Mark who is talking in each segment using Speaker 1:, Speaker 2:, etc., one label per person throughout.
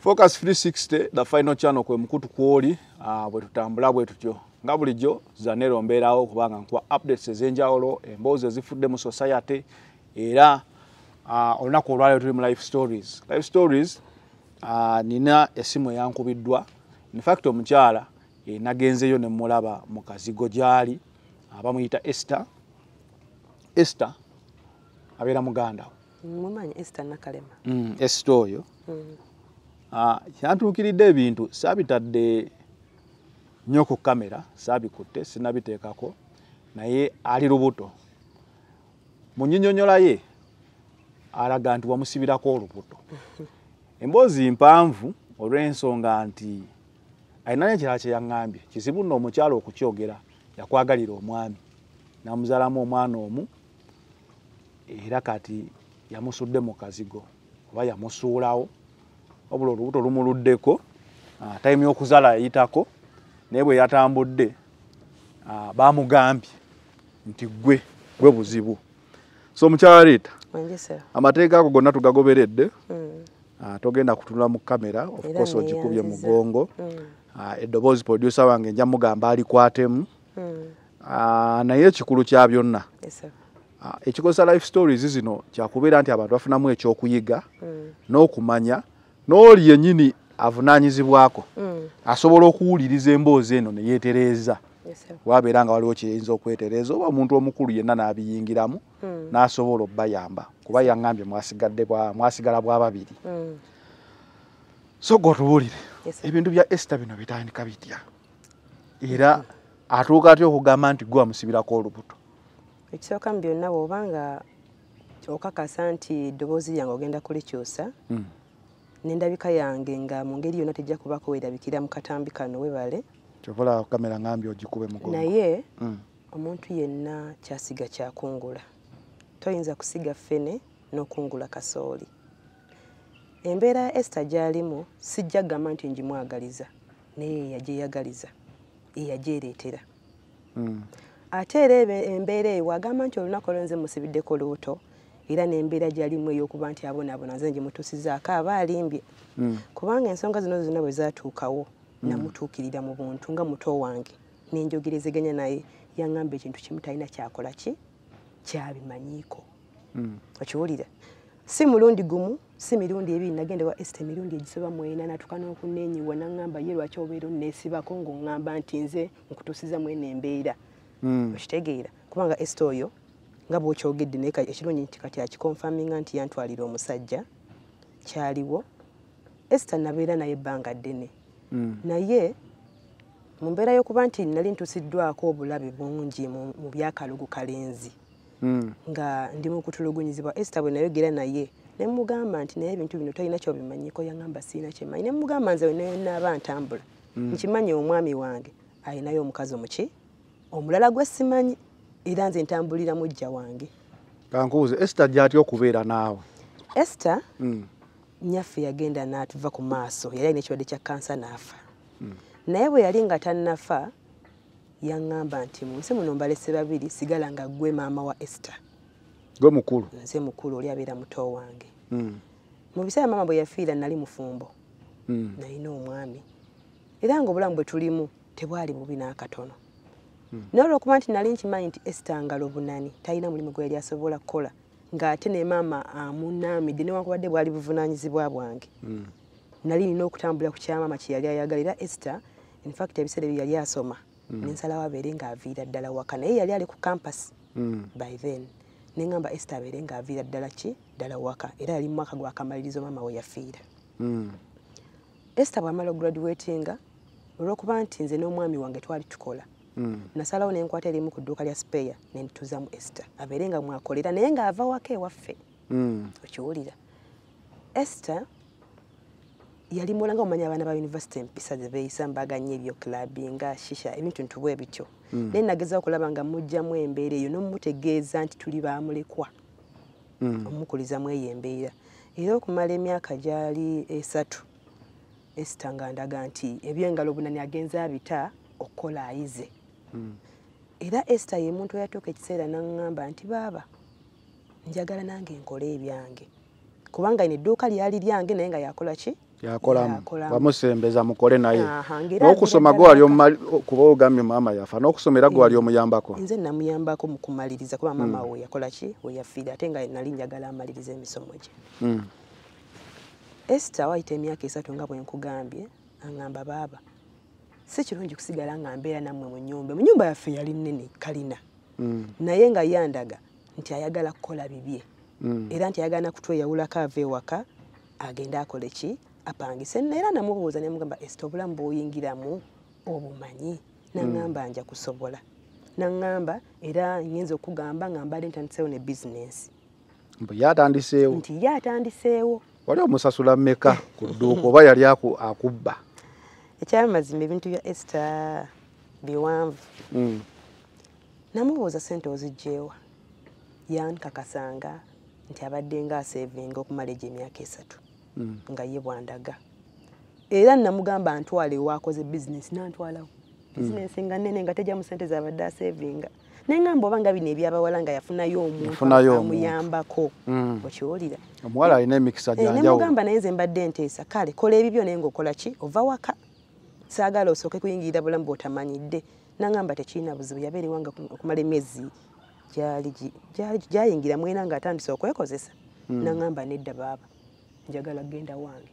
Speaker 1: focus 360 the final channel kwe mukutu kwoli uh, bwe tutambula bwe tutyo. Nga bulijjo zanero mbeerawo kubanga nkuwa updates ez'enjawulo emboozi ezifudde mu society era uh, olunaku olwaliro tuli mu life stories. Life stories uh, nina essimu eyankubiddwa. Infact omukyala e, nagenzeyo ne mulaba mu kazigo gyali bamuyita esther. Esther abeera muganda
Speaker 2: mumanyi esther nakalema.
Speaker 1: Mm, esther oyo. Ah, kyantuukiridde ebintu saabitadde nnyo ku kamera saabikutte sinabiteekako naye ali lubuto. Mu nnyinnyonnyola ye alaga nti wamusibirako olubuto. Emboozi mpanvu olw'ensonga nti alina n'ekirala kye yaŋŋambye kizibu nno omukyala okukyogera yakwagalira omwami namuzaalamu omwana omu era kati yamusudde mu kazigo oba yamusuulawo wabula olubuto lumuluddeko ah, tayimu y'okuzaala yayitako naye bwe yatambudde ah, bamugambye nti gwe gwe buzibu so omukyala leeta amateeka ago gonna tugagoberedde
Speaker 2: Mm.
Speaker 1: ah, togenda kutunula mu kamera of
Speaker 2: Era
Speaker 1: course ogikubye mugongo
Speaker 2: Mm.
Speaker 1: Ah, eddoboozi producer wange nja mugamba alikwatemu
Speaker 2: Mm.
Speaker 1: Ah, naye ekikulu kya byonna ekikozesa life stories zino kyakubeera nti abantu bafunamu ekyokuyiga
Speaker 2: Mm.
Speaker 1: N'oli yennyini avunaanyizibwako
Speaker 2: Mm.
Speaker 1: asobola okuwuliriza emboozi eno ne yeetereeza wabeera nga waliwo kyeyinza okwetereeza oba omuntu omukulu yenna n'abiyingiramu
Speaker 2: Mm.
Speaker 1: n'asobola obbayamba kuba yaŋŋambye mwasigala bwa babiri
Speaker 2: Mm.
Speaker 1: so
Speaker 2: sir.
Speaker 1: ebintu bya esita bino bitandika bitya era atuuka atya okugamba nti gwe wamusibirako olubuto
Speaker 2: ekisooka mu byonna bw'obanga okakasa nti eddoboozi lyange ogenda kulikyusa. N'endabika yange nga mu ngeri yonna tejja kubako werabikira mu katambi kano webale
Speaker 1: kyova olaba kamera ngambye ogikube mugongo
Speaker 2: naye
Speaker 1: Mm.
Speaker 2: omuntu yenna kyasiga kyakungula. Toyinza kusiga ffene n'okungula kasooli. Embeera esita gy'alimu sijja kugamba nti ngimwagaliza naye eyagyeyagaliza eyagyereetera
Speaker 1: Mm.
Speaker 2: ate era embeera eyo wagamba nti olunaku olwo nze musibiddeko lubuto era n'embeera gy'alimu ey'okuba nti abonaabona nze ngimutuusizaako aba alimbye.
Speaker 1: Mm.
Speaker 2: kubanga ensonga zino zonna bwe zaatuukawo namutuukirira mu buntu nga muto wange. Nenjogerezeganya naye yaŋŋamba ekintu kimu talina kyakola ki? Kyabimanyiiko.
Speaker 1: Mm.
Speaker 2: okiwulira? Si mulundi gumu si mirundi ebiri nagenda wa esita emirundi egisoba mwena natuka n'okunenyiwa naŋŋamba ye lwaki obeera onneesibako ng'oŋŋamba nti nze nkutuusiza mwena embeera? Okitegeera. Kubanga esita oyo nga bwokyogedde naye ekirungi nti kati akikonfaminga nti yantwalira omusajja kyaliwo. Esita nabeera naye ebbanga ddene.
Speaker 1: Mm.
Speaker 2: naye mu mbeera y'okuba nti nali ntusiddwako obulabe bungi mu byakalugu kalenzi.
Speaker 1: Mm.
Speaker 2: nga ndi mu kutulugunyizibwa. Esita bwe nayogera naye ne mugamba nti naye ebintu bino tolina kyobimanyiko yaŋŋamba siina kyemanyi ne mugamba nze naaba ntambula. Nkimanyi omwami wange alinayo omukazi omuki omulala gwe simanyi era nze ntambulira mujja wange.
Speaker 1: Kankubuuze esita gyatya okubeera naawe?
Speaker 2: Esita
Speaker 1: Mm.
Speaker 2: nnyaffe yagenda n'atuva ku maaso yali alina ekirwadde kya kansa n'afa. Naye bwe yali nga tannafa yaŋŋamba nti mu nsi muno mbalese babiri sigala nga ggwe maama wa esita
Speaker 1: gwe mukulu?
Speaker 2: Nze mukulu oli abeera muto wange.
Speaker 1: Mm.
Speaker 2: mu biseera maama bwe yafiira nali mufumbo. Nalina omwami. Era nga obulamu bwe tulimu tebwali bubi n'akatono naye olwokuba nti nali nkimanyi nti esita ngalo bunani talina mulimu gwe yali asobola kukola ng'ate ne maama amunaamidde newankubadde bwali buvunaanyizibwa bwange
Speaker 1: Mm.
Speaker 2: nali nina okutambulira ku kyamaama kye yali ayagala era esita infact ebiseera ebyo yali asoma nensalawo abeere ng'aviira ddala waka naye yali ali ku campus
Speaker 1: Mm.
Speaker 2: by then neŋŋamba esita abeere ng'aviira ddala ki ddala waka era yali mu mwaka gwakamalirizo maama we yafiira esita bw'amala ograduatinga olw'okuba nti nze n'omwami wange twali tukola. Nasalawo nenkwata erimu ku dduuka lya speya nendituzamu esita abeere nga mwakolera naye ng'ava waka ewaffe.
Speaker 1: Mm.
Speaker 2: okiwulira. Esita yali mulanga omanya abaana ba univesity empisa ze beeyisa mbaganya ebyo clubinga shisha ebintu ntubwe bityo naye nageza okulaba nga mugjamu embeera eyo n'omutegeeza nti tuli bamulekwa
Speaker 1: Mm.
Speaker 2: omukulizamu eyo embeera era okumala emyaka gyali esatu esita nga ndaga nti ebyengalo bunani agenza abita okukola ayize era esita ye muntu eyatuuka ekiseera naŋŋamba nti baaba njagala nange nkole ebyange. Kubanga ino edduuka lyali lyange naye nga yakola ki?
Speaker 1: Yakolamu wamusembeza mukole naye. N'okusoma
Speaker 2: agira
Speaker 1: gwe wali
Speaker 2: ddala
Speaker 1: omumali- kuba ogambye maama yafa n'okusomera gwe wali omuyambako?
Speaker 2: Nze namuyambako mu kumaliriza kuba maama we yakola ki? We yafiira ate nga nali njagala amaliriza emisomo gye.
Speaker 1: Mm.
Speaker 2: esita wayita emyaka esatu nga bwe nkugambye aŋŋamba baaba si kirungi kusigala nga mbeera nammwe mu nyumba mu nyumba yaffe yali nnene kalina.
Speaker 1: Mm.
Speaker 2: naye nga yandaga nti ayagala kukola bibye.
Speaker 1: Mm.
Speaker 2: era nti ayagala nakutweyawulako ava ewaka agende akole ki? Apangise. Era namubuuza nemugamba esita obulamu bwoyingiramu obumanyi? Naŋŋamba nja kusobola. Naŋŋamba era ngenza okugamba nga mbadde ntandiseewo ne bizinensi
Speaker 1: Mbu ye atandiseewo
Speaker 2: nti ye atandiseewo
Speaker 1: wali omusasula mmeka ku dduuka oba yali aku- akubba
Speaker 2: ekyamazima ebintu bya esita biwanvu.
Speaker 1: Mm.
Speaker 2: namubuuza sente ozigyewa yankakasanga nti abadde nga asevinga okumala egyo emyaka esatu
Speaker 1: Mm.
Speaker 2: nga ye bwandaga. Era namugamba ntwale wakoze bizinesi nantwalawo. Bizinesi nga nene nga tejja mu sente zabadde asevinga neŋgamba oba nga bino ebyabawala nga yafunayo omuntu
Speaker 1: Yafunayo omuntu.
Speaker 2: amuyambako.
Speaker 1: Mm.
Speaker 2: okiwulira.
Speaker 1: Omuwala alina emikisa
Speaker 2: Eh,
Speaker 1: gyanjawulo
Speaker 2: nemugamba naye nze mbadde nteesa. Kale kola ebibyo naye ngaokola ki? Ova waka saagala osooke kuyingirira bulamu bwotamanyidde. Naŋgamba tekirina buzibu yabeerewanga okumala emyezi gyayingira mwena ngaatandise okwekozesa. Naŋgamba nedda baaba njagala kgenda wange.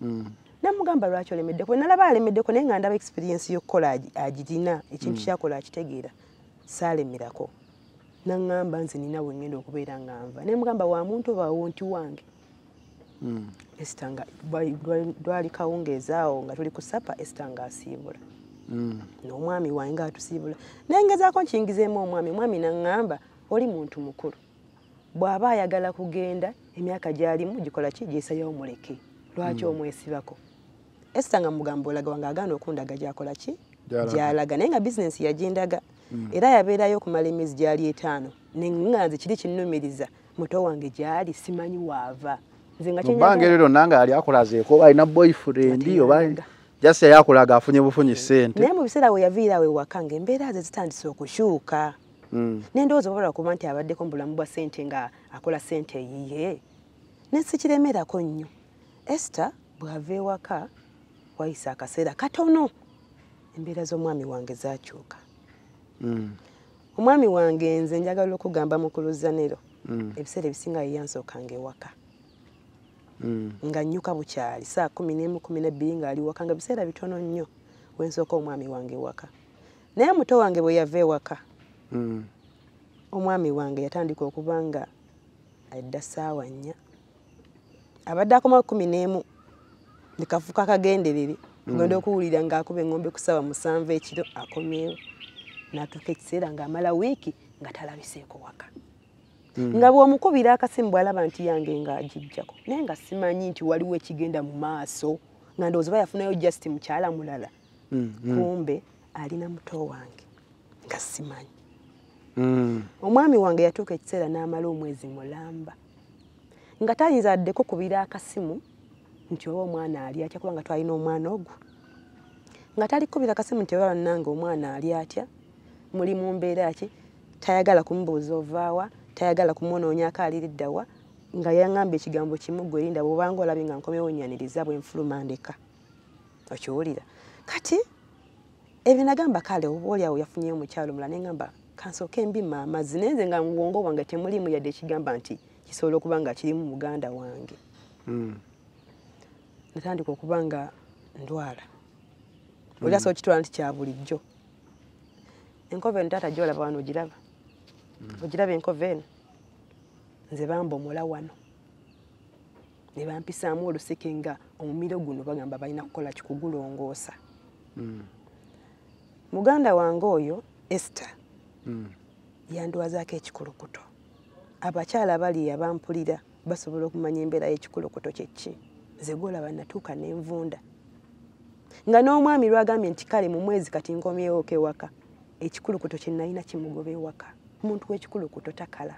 Speaker 1: Mm.
Speaker 2: namugamba lwaki olemeddeko? Nalaba alemeddeko naye nga ndaba experience y'okukola agi- agirina ekintu kyakola akitegeera saalemerako. Naŋgamba nze nina wengenda okubeera nga nva. Naye mugamba wa muntu obawo nti wange. Esita nga lwali- kawungeezi awo nga tuli ku sapa esita nga asiibula.
Speaker 1: Mm.
Speaker 2: n'omwami wange nga atusiibula. Naye ngezaako nkiyingizeemu omwami omwami naŋŋamba oli muntu mukulu. Bw'aba ayagala kugenda emyaka gy'alimu gikola ki? Gyesayawo muleke lwaki omwesibako? Esita nga mugamba olaga wange agaana okundaga gyakola ki?
Speaker 1: Gy'alaga.
Speaker 2: naye nga bizinensi yagindaga era yabeerayo okumala emyezi gyali etaano. Nga nze kiri kinnumiriza. Muto wange gyali simanyi waava nze nga
Speaker 1: mu bbanga
Speaker 2: kyenjagala-
Speaker 1: eryo nange ali akolazeeko oba alina boyfriend oba jasi yali akolaga afunye bufunyi sente
Speaker 2: naye mu biseera we yaviirawo ewaka nga embeera ze zitandise okukyuka
Speaker 1: Mm.
Speaker 2: nendowooza oba lwakuba nti abaddeko mu bulamu bwa ssente nga akola ssente eyiye. Nesikiremerako nnyo. Esita bw'ava ewaka wayisa akaseera katono. Embeera z'omwami wange zakyuka
Speaker 1: Mm.
Speaker 2: omwami wange nze njagala okugamba mu kuluzaniro
Speaker 1: Mm.
Speaker 2: ebiseera ebisinga ye yansookanga ewaka. Nga nnyuka bukyali. Saa kumi n'emu kumi nebbiri ng'ali waka nga biseera bitono nnyo. Wensooka omwami wange ewaka. Naye muto wange bwe yava ewaka
Speaker 1: Mm.
Speaker 2: omwami wange yatandika okuba nga adda ssaawa nnya. Abadde akoma kumi n'emu nekafuka akagenderere ngenda okuwulira ng'akuba eŋŋombe ku ssaawa musanvu ekiro akomyewo n'atuuka ekiseera ng'amala wiiki nga talabiseeko waka nga bw'omukubira akasimu bw'alaba nti yange ng'agijjako naye nga simanyi nti waliwo ekigenda mu maaso nga ndowooza oba yafunayo just mukyala mulala
Speaker 1: Mm. Mm.
Speaker 2: kumbe alina muto wange nga simanyi
Speaker 1: Mm.
Speaker 2: omwami wange yatuuka ekiseera n'amala omwezi mulamba nga tayinza addeko kubira akasimu nti oba omwana ali atya kubanga twalina omwana ogwo nga talikubira akasimu nti oba bannange omwana ali atya muli mu mbeera ki tayagala kumubuuza ovaawa tayagala kumwonoonyako aliriddawa nga yaŋŋamba ekigambo kimu gwe erinda bwobanga olabye nga nkomyewo nyaniriza bwe nfuluma ndeka. Okiwulira. Kati ebyo nagamba kale oba oli awo yafunyeyo omukyalo mulala neŋŋamba kansooke mbima amazzi naye nze nga mu bwongo bwange temulimu yadde ekigamba nti kisobola okuba nga kirimu muganda wange.
Speaker 1: Mm.
Speaker 2: natandika okuba nga ndwala. Oli asobola kitwala nti kya bulijjo. Enkova eno taata gyolaba wano ogiraba ogiraba enkova eno nze bambomula wano. Ne bampisaamu oluseke nga omumiro guno bagamba balina kukola kikugulongoosa.
Speaker 1: Mm.
Speaker 2: muganda wange oyo esita
Speaker 1: Mm.
Speaker 2: yandwazaako ekikulukuto. Abakyala bali abampulira basobola okumanya embeera y'ekikulukuto kyeki nze gwolaba natuuka n'envunda nga n'omwami lwagambye nti kale mu mwezi kati nkomyewooko ewaka ekikulukuto kye nalina kimugoba ewaka omuntu w'ekikulukuto takala.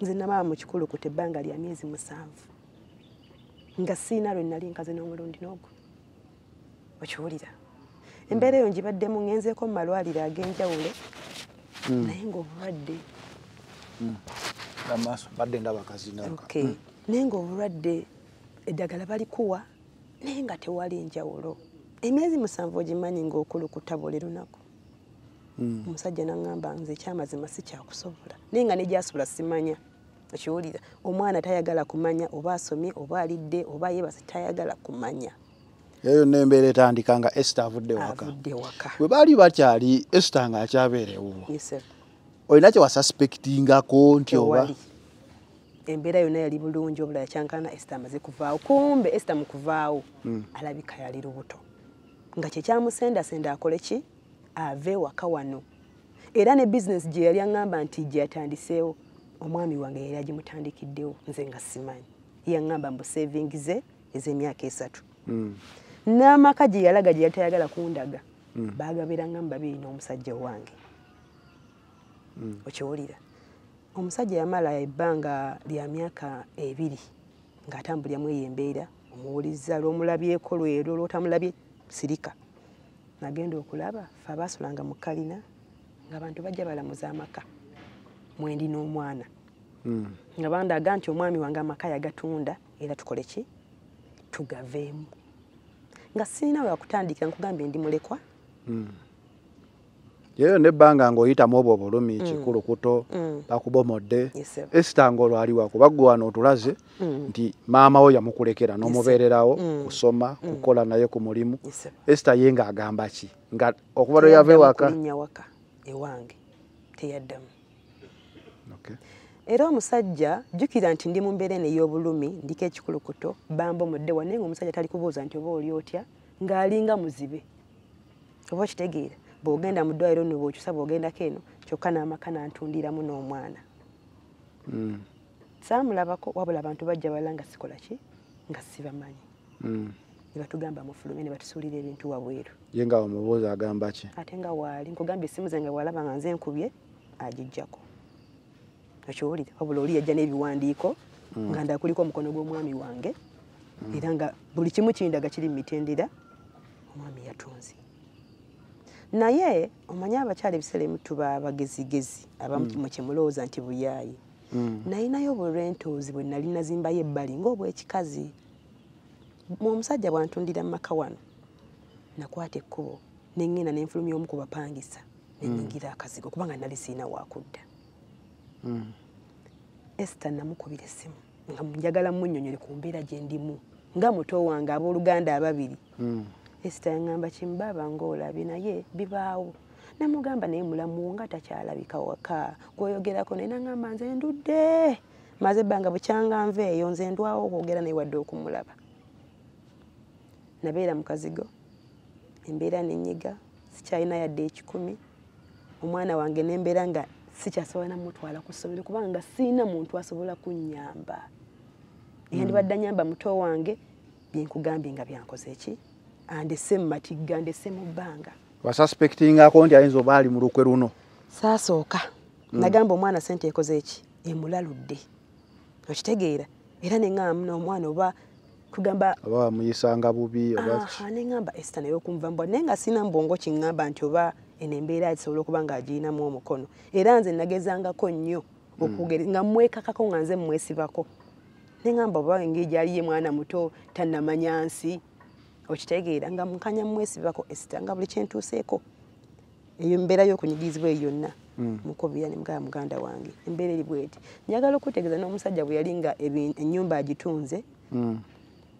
Speaker 2: Nze namaba mu kikulukuto ebbanga lya myezi musanvu. Nga siina lwe nali nkaze n'omulundi n'ogwo. Okiwulira. Embeera eyo ngibaddemu ngenzeeko mu malwaliro ag'enjawulo naye ng'obulwadde.
Speaker 1: Amaaso badde ndaba kazinaka
Speaker 2: okay naye ng'obulwadde eddagala balikuwa naye nga tewali njawulo. Emyezi musanvu ogimanyi ng'okulukuta buli lunaku. Omusajja naŋŋamba nze ekyamazima si kyakusobola naye nga negyasula simanya okiwulira omwana tayagala kumanya oba asomye oba alidde oba yeebase tayagala kumanya.
Speaker 1: Eyo yonna embeera etandika nga esita avudde waka. Bwe baali bakyali esita ng'akyabeerewo.
Speaker 2: Yosef,
Speaker 1: olina kye wasuspectingako nti oba?
Speaker 2: Embeera yonna yali bulungi obulala kyankana esita amaze kuvaawo. Kumbe esita mu kuvaawo
Speaker 1: Mm.
Speaker 2: alabika yali lubuto. Nga kyekyamusendasenda akole ki ave waka wano era ne bizinesi gye yali aŋŋamba nti gye yatandiseewo omwami wange yali agimutandikiddewo nze nga simanyi yaŋŋamba mbu sevingi ze ez'emyaka esatu
Speaker 1: Mm.
Speaker 2: n'amaka gye yalaga gye yali tayagala kundaga
Speaker 1: Mm.
Speaker 2: baagabiranga mu babiri n'omusajja wange
Speaker 1: Mm.
Speaker 2: okiwulira omusajja yamala ebbanga lya myaka ebiri ng'atambuliramu eyo embeera omuwuliriza lw'omulabyeko lwero lw'otamulabye sirika nagenda okulaba fe abaasulanga mu kalina ng'abantu bajja balamuza amaka mwendi n'omwana
Speaker 1: Mm.
Speaker 2: nga bandaga nti omwami wange amaka yagatunda era tukole ki tugaveemu nga sirina wakutandikira nkugambye ndi mulekwa
Speaker 1: Mm. Yeyo nebbanga ng'oyitamu obwo obulumi kikulukuto
Speaker 2: Mm.
Speaker 1: bakubomodde.
Speaker 2: Yes, sir.
Speaker 1: esita ng'olwaliwa kuba ggwe wano otulaze
Speaker 2: Mm.
Speaker 1: nti maama wo yamukulekera n'omubeererawo
Speaker 2: Mm.
Speaker 1: kusoma kukola naye ku mulimu. Esita ye ng'agamba ki? Nga okuba lwe yava
Speaker 2: Teyaddamu
Speaker 1: ewaka
Speaker 2: ewange teyaddamu. Era omusajja jjukira nti ndi mu mbeera eno ey'obulumi ndiko ekikulukuto bamba omudde wa naye nga omusajja tali kubuuza nti oba oli otya ng'alinga muzibe. Oba okitegeera bw'ogenda mu ddwaliro nno bw'okyusa bw'ogendako eno kyokka n'amaka n'antundiramu n'omwana.
Speaker 1: Mm.
Speaker 2: saamulabako wabula abantu bajja bala nga sikola ki? Nga sibamanyi.
Speaker 1: Mm.
Speaker 2: ne batugamba mufulume ne batusuulira ebintu wabweru.
Speaker 1: Ye nga omubuuza agamba ki?
Speaker 2: Ate nga waali nkugambye essimu zange bwalaba nga nze nkubye agijjako okiwulira wabula oli yajja n'ebiwandiiko nga ndakuliko omukono gw'omwami wange era nga buli kimu kindaga kiri mu mitendera omwami yatunzi naye omanye abakyala ebiseera ebimu tuba bagezigezi abamu mukimulowooza nti buyaayi
Speaker 1: Mm.
Speaker 2: nalinayo obulwentoozi bwe nali nazimbayo ebbali ng'obwekikazi mu omusajja bwantundira mu maka wano nakwata ekkubo neŋŋenda nenfulumya omu ku bapangisa nenyingira akazigo kubanga nali siina wakudda
Speaker 1: Mm.
Speaker 2: esita namukubira essimu nga njagala munnyonyole ku mbeera gye ndimu nga muto wange abooluganda ababiri
Speaker 1: Mm.
Speaker 2: Esita yaŋŋamba kimbaaba ng'olabye naye bibaawo. Namugamba naye mulamu nga takyalabika waka. Gwoyogerako naye naŋŋamba nze ndudde maze ebbanga bukyanga nva eyo nze ndwawo okwogera naye wadde okumulaba. Nabeera mu kazigo embeera nenyiga sikyalina yadde ekikumi. Omwana wange nembeera nga sikyasobola namutwala ku ssomero kubanga siina muntu asobola kunnyamba. Yandibadde anyamba muto wange byenkugambye nga byankoze ki andese mu matigga andese mu bbanga
Speaker 1: wasuspectingako nti ayinza oba ali mu lukwe luno.
Speaker 2: Saasooka nagamba omwana sente ekoze eki emulaludde okitegeera. Era neŋŋamba n'omwana oba kugamba
Speaker 1: oba wamuyisanga bubi
Speaker 2: aha neŋŋamba esita naye okunva mbwa. Naye nga sina mbwongo kiŋŋamba nti oba eno embeera gisobola okuba nga agiyinamu omukono. Era nze nagezangako nnyo okugere nga mwekakako nga nze mwesibako. Neŋŋamba oba engeri gyaliye mwana muto tannamanya nsi okitegeera nga mukanya mwesibako esita nga buli kyentuuseeko eyo embeera y'okunyigirizibwa eyo yonna. Mukobira nemugaba muganda wange. Embeera eri bweti. Njagala okutegeeza n'omusajja bwe yali nga ennyumba agitunze
Speaker 1: Mm.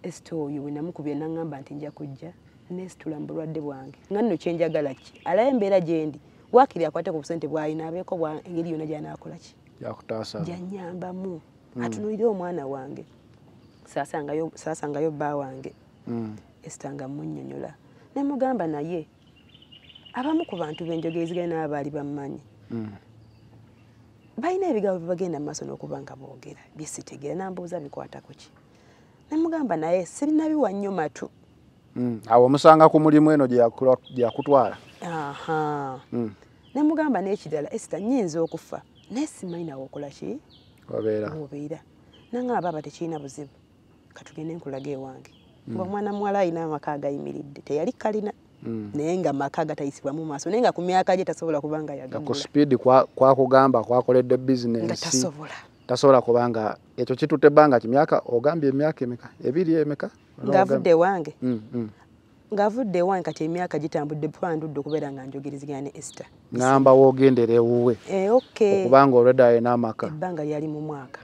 Speaker 2: esita oyo bwe namukubira naŋŋamba nti nja kujja nesitula mu bulwadde bwange. Nga nno kyenjagala ki? Alabe embeera gyendi wakiri akwate ku busente bwalina abeeko engeri yonna gyanakola ki? Gyanyambamu atunulire omwana wange. Saasangayo saasangayo bba wange. Esita nga munnyonnyola nemugamba naye abamu ku bantu benjogeriziganya nabo baali bammanyi
Speaker 1: Mm.
Speaker 2: balina ebigabo bye bagenda mu maaso n'okuba nga boogera. Byesitegeera nambuuza bikwata ku ki nemugamba naye sibinabiwa nnyo matu.
Speaker 1: Mm. awo omusanga ku mulimu eno gye yakula- gye yakutwala.
Speaker 2: Aha.
Speaker 1: Mm.
Speaker 2: nemugamba n'ekirala esita nyinza okufa. Naye simanyi nawe okola ki? Obeera. Nanga abaaba tekirina buzibu. Katugende nkulaga ewange nga omwana muwala alina amaka agayimiridde. Teyali kalina
Speaker 1: Mm.
Speaker 2: naye nga maka gatayisibwamu maaso naye nga ku myaka gye tasobola kuba nga
Speaker 1: nga ku
Speaker 2: yagagula
Speaker 1: sipiidi kwa- kwakugamba kwakoledde
Speaker 2: nga
Speaker 1: bizinensi
Speaker 2: tasobola
Speaker 1: tasobola kubanga ekyo kitutte ebbanga kimyaka ogambye emyaka emeka? Ebiri emeka?
Speaker 2: Ng'avudde wange
Speaker 1: Mm, mm.
Speaker 2: ng'avudde wange kati emyaka gitambudde twandudde okubeera nga njogerezeganya ne esther.
Speaker 1: Ngamba woogendera ewuwe
Speaker 2: Eh,
Speaker 1: okubanga olwedda alina amaka.
Speaker 2: Ebbanga lyali mu mwaka.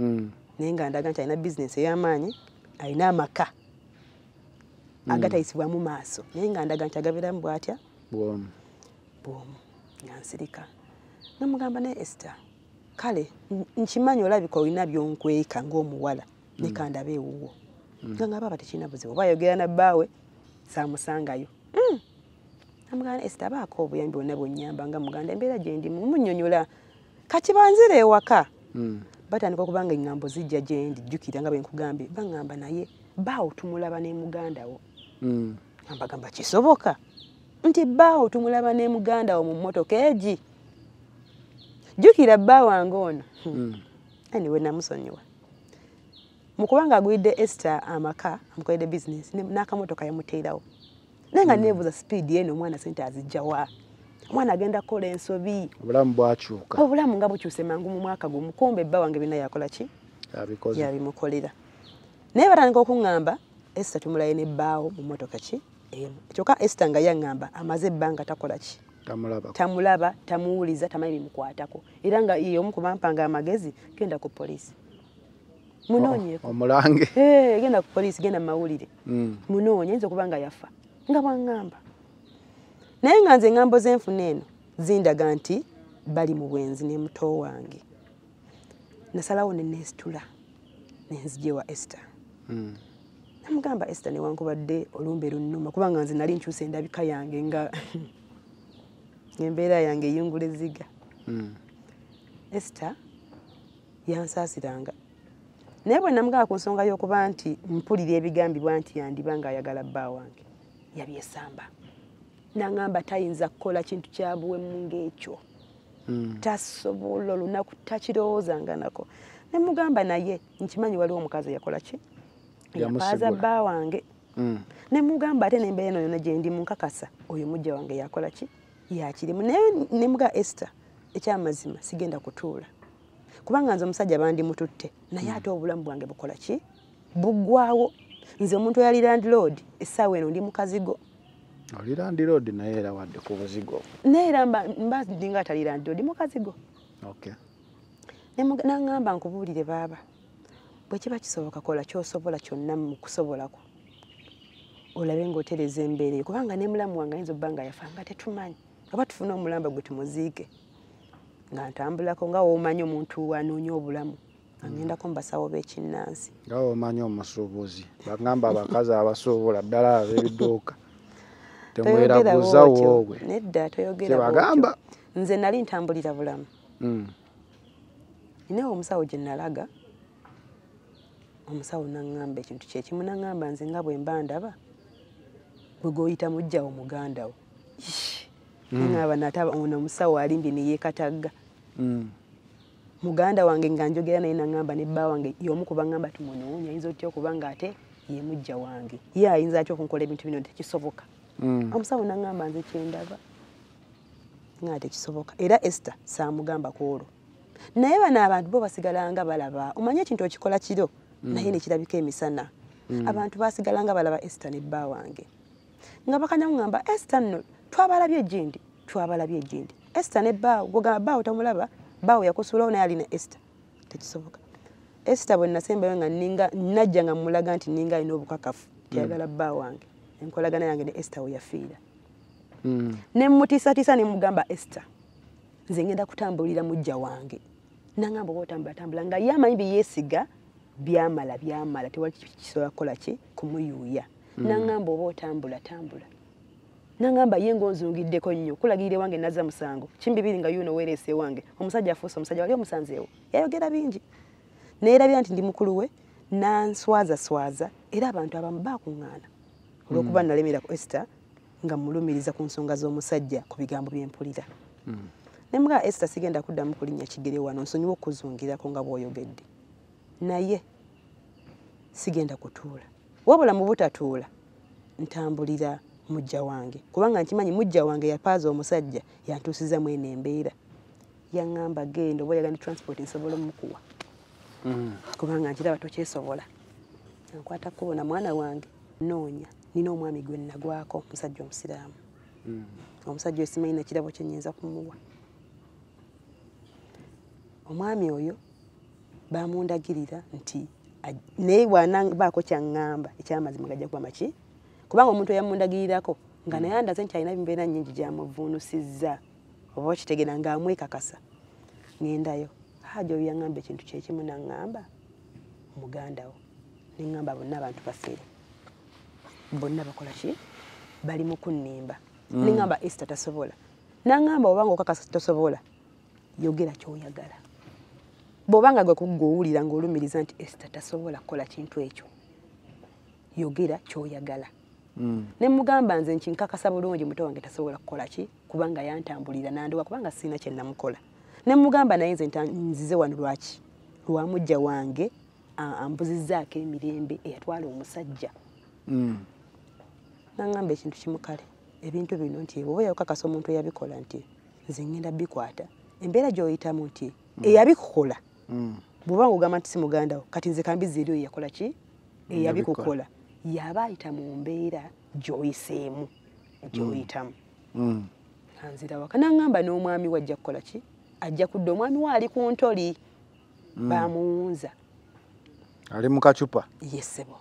Speaker 1: Mm,
Speaker 2: naye nga ndaga nti alina bizinesi ey'amaanyi alina amaka agatayisibwamu maaso. Naye nga ndaga nti agabeeramu bw'atya?
Speaker 1: Bwomu.
Speaker 2: Bwomu. Yansirika namugamba ne esther kale nkimanyi olabika olina byonkweka ng'omuwala ne kandaba ewuwo. Nga nga baaba tekirina buzibu oba ayogera na bbaawe saamusangayo. Namugamba esther baako obuyambi bwonna bwonnyamba nga muganda embeera gye ndimu munnyonnyola kati banzira ewaka. Batandika okuba nga eŋŋambo zijja gye ndi jjukira nga bwe nkugambye. Baŋŋamba naye baawo tumulaba ne muganda wo. Ambagamba kisoboka. Nti bbaawo tumulaba ne muganda wo mu mmotoka egi. Jjukira bba wange ono.
Speaker 1: Mm.
Speaker 2: anyway namusonyiwa? Mu kubanga agulidde esther amaka amukoledde bizinesi ne- n'akamotoka yamuteerawo. Naye nga neebuuza sipiidi eno omwana sente azijjawa omwana agenda kukola ensobi.
Speaker 1: Obulamu bwakyuka.
Speaker 2: Obulamu nga bukyuse mangu mu mwaka gumu. Kumbe bba wange byonna yakola ki? Yabimukolera. Naye batandika okuŋŋamba esther tumulaye ne bbaawo mu mmotoka ki? Emu. Kyokka esther nga yaŋŋamba amaze ebbanga takola ki?
Speaker 1: Tamulaba.
Speaker 2: Tamulaba tamuwuliza tamanyi bimukwatako era nga ye omu ku bampanga amagezi genda ku poliisi. Munoonyeeko
Speaker 1: omulange.
Speaker 2: Genda ku poliisi genda mu mawulire.
Speaker 1: Mm,
Speaker 2: munoonye yinza okuba nga yafa. Nga bwaŋŋamba. Naye nga nze eŋŋambo zenfuna eno zindaga nti bali mu bwenzi ne muto wange. Nasalawo ne neesitula nenzija ewa esther.
Speaker 1: Mm.
Speaker 2: Namugamba esther newankubadde olumbe lunnuma kubanga nze nali nkyusa endabika yange nga embeera yange eyungula eziga.
Speaker 1: Mm.
Speaker 2: esther yansaasiranga. Naye bwe namugamba ku nsonga y'okuba nti mpulira ebigambibwa nti yandiba nga ayagala bba wange yabyesamba. Naŋŋamba tayinza kukola kintu kya buwemu ng'ekyo.
Speaker 1: Mm.
Speaker 2: tasobola olunaku takirowoozanga nako. Ne mugamba naye nkimanyi waliwo omukazi eyakola ki
Speaker 1: Yamusigula.
Speaker 2: bba wange.
Speaker 1: Mm.
Speaker 2: ne mugamba ate nembeera eno yonna gye ndi munkakasa oyo mujja wange yakola ki? Yakirimu naye ne muga esther ekyamazima sigenda kutuula. Kubanga nze omusajja bandimututte naye ate obulamu bwange bukola ki? Buggwawo nze omuntu eyali landlord essaawa eno ndi mukazigo
Speaker 1: oli landiroodi naye era wadde ku buzigo.
Speaker 2: Naye era mba ndinga atali landlord mukazigo naŋŋamba nkubuulire baaba bwe kiba kisoboka kola kyosobola kyonna mu kusobolako olabe ng'otereza embeera eyo kubanga ne mulamu wange ayinza obba nga yafa nga tetumanyi oba tufune omulamba gwe tumuziike nga ntambulako nga woomanyi omuntu anoonya obulamu agendako mu basawo b'ekinnansi
Speaker 1: nga omanyi omusuubuzi bagamba abakazi abasuubula ddala ab'ebidduuka temweraguza woogwe
Speaker 2: nedda toyogera
Speaker 1: Kyebagamba.
Speaker 2: bw'otyo. nze nali ntambulira bulamu
Speaker 1: Mm.
Speaker 2: ninawe omusawo gye nalaga omusawo naŋŋamba ekintu kyekimu naŋŋamba nze nga bwe mba ndaba bwe goyita mujjawo muganda wo. Naŋŋamba nate aba- ono omusawo alimbye neyeekatagga
Speaker 1: Mm.
Speaker 2: muganda wange nga njogera naye naŋŋamba ne bba wange y'omu kuba ŋŋamba timunoonya ayinza otya okuba nga ate ye mujja wange? Ye ayinza atya okunkola ebintu bino tekisoboka?
Speaker 1: Mm.
Speaker 2: omusawo naŋŋamba nze kyendaba nga tekisoboka. Era esther saamugamba ku olwo. Naye bano abantu bo basigalanga balaba omanye ekintu okikola kiro naye nekirabika emisana. Abantu basigalanga balaba esther ne bba wange. Nga bakanyaŋŋamba esther nno twabalabye egindi twabalabye egindi esther ne bbaawo gogamba bbaawo tamulaba bbaawo yakusuulawo naye alina esther. Tekisoboka. Esther bwe nasembayo nga ninga najja nga mulaga nti ninga alina obukakafu tyagala bba wange. Enkolagana yange ne esther we yafiira.
Speaker 1: Mm.
Speaker 2: ne mutiisatiisa ne mugamba esther nze ngenda kutambulira mujja wange. Nangamba oba otambula tambula nga ye amanyi bye yeesiga byamala byamala tewali kisobola kukola ki? Kumuyuuya. Nangamba oba otambula tambula. Nangamba ye ngaonzungiddeko nnyo kulagirire wange nazza musango. Kimbibiri nga yuno weereese wange. Omusajja afuuse omusajja wali omusanzeewo yayogera bingi. Neerabira nti ndi mukulu we nanswazaswaza era abantu abamu bakuŋŋaana olwokuba nalemera ku esther nga mulumiriza ku nsonga z'omusajja ku bigambo byempulira
Speaker 1: Mm.
Speaker 2: ne mugaa esther sigenda kuddamu kulinnya kigere wano nsonyiwa okuzungirako nga bw'oyogedde naye sigenda kutuula. Wabula mu butatuula ntambulira mujja wange kubanga nkimanyi mujja wange yapaaza omusajja yantuusiza mweno embeera. Yaŋŋamba genda oba oyagala ne transport nsobola omukuwa.
Speaker 1: Mm.
Speaker 2: kubanga nkiraba tokyesobola. Nkwata kubona mwana wange noonya nina omwami gwe nagwako omusajja omusiraamu.
Speaker 1: Mm.
Speaker 2: omusajja oyo simanyi nakirabo kyenyinza kumuwa. Omwami oyo bamundagirira nti naye bwanabaako kyaŋŋamba ekyamazima gajja kuba maki kubanga omuntu eyamundagirirako nga naye andaze nti alina mbeera nyingi gyamuvuunusizza oba okitegeera ng'amwekakasa ŋŋendayo hajja oyo yaŋŋamba ekintu kyekimu naŋŋamba muganda wo neŋŋamba bonna abantu baseere. Bonna bakola ki? Bali mu kunnimba neŋŋamba esta tasobola. Naŋŋamba obanga okakasa tosobola. Yogera kyoyagala bw'obanga gwe kugga owulira ng'olumiriza nti esta tasobola kukola kintu ekyo. Yogera kyoyagala.
Speaker 1: Mm.
Speaker 2: ne mugamba nze nkinkakasa bulungi muto wange tasobola kukola ki? Kubanga yantambulira nandowa kubanga sirina kye namukola. Ne mugamba naye nze nzize wano lwaki? Lwa mujja wange ambuzizzaako emirembe eyatwala omusajja.
Speaker 1: Mm.
Speaker 2: naŋŋamba ekintu kimu kale. Ebintu bino nti oba yakakasa omuntu eyabikola nti nze ŋŋenda bbikwata embeera gy'oyitamu nti eyabikukola
Speaker 1: Mm.
Speaker 2: Bw'oba nga ogamba nti si muganda wo kati nze kambizi eri oyo yakola ki? Eyabikukola yaba ayita mu mbeera gy'oyiseemu gy'oyitamu.
Speaker 1: Mm.
Speaker 2: anzira waka. Naŋŋamba n'omwami we ajja kukola ki? Ajja kudda omwami we ali ku ntoli. Bamuwunza
Speaker 1: ali mu kacupa?
Speaker 2: Yesebo